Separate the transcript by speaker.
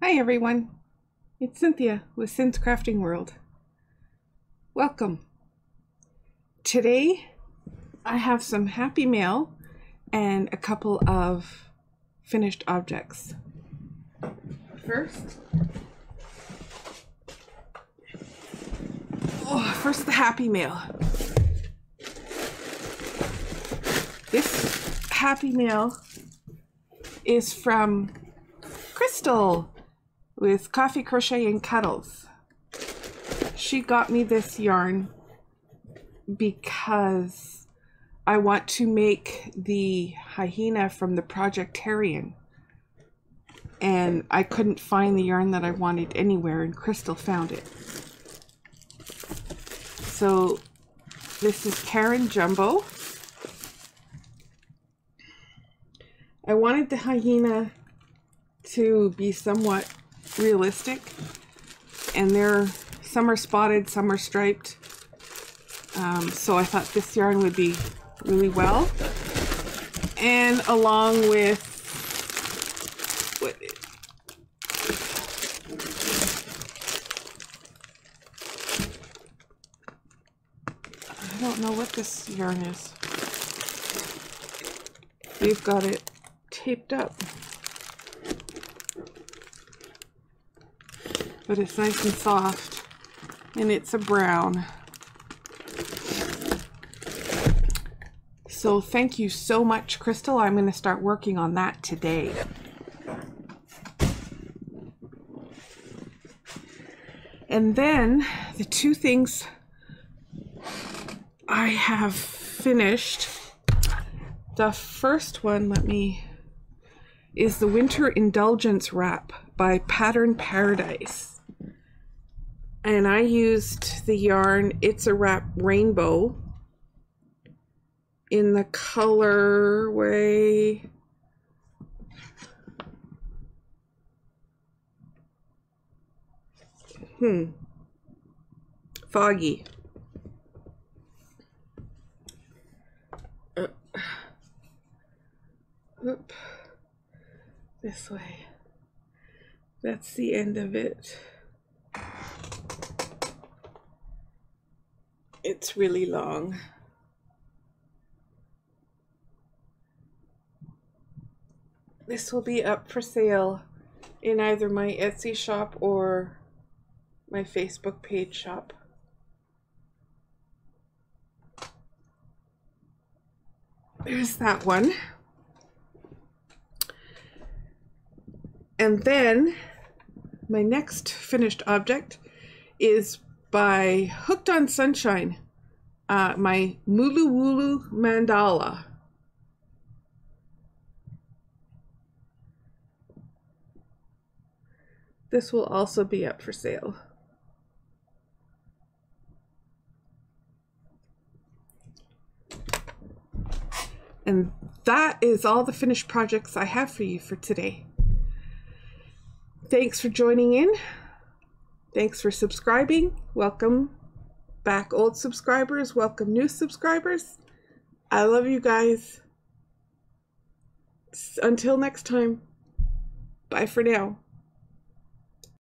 Speaker 1: Hi everyone, it's Cynthia with Cyn's Crafting World. Welcome. Today I have some happy mail and a couple of finished objects. First, oh, first the happy mail. This happy mail is from Crystal with Coffee Crochet and Cuddles. She got me this yarn because I want to make the hyena from the Projectarian. And I couldn't find the yarn that I wanted anywhere, and Crystal found it. So this is Caron Jumbo. I wanted the hyena to be somewhat realistic. And they're some are spotted some are striped. Um, so I thought this yarn would be really well. And along with what I don't know what this yarn is. We've got it taped up. But it's nice and soft. And it's a brown. So thank you so much, Crystal. I'm going to start working on that today. And then the two things I have finished. The first one, let me is the Winter Indulgence Wrap by Pattern Paradise. And I used the yarn It's a Wrap Rainbow in the colorway Hmm. Foggy. Uh. Oop this way. That's the end of it. It's really long. This will be up for sale in either my Etsy shop or my Facebook page shop. There's that one. And then my next finished object is by Hooked on Sunshine, uh, my Mulu Wulu Mandala. This will also be up for sale. And that is all the finished projects I have for you for today. Thanks for joining in. Thanks for subscribing. Welcome back, old subscribers. Welcome, new subscribers. I love you guys. Until next time, bye for now.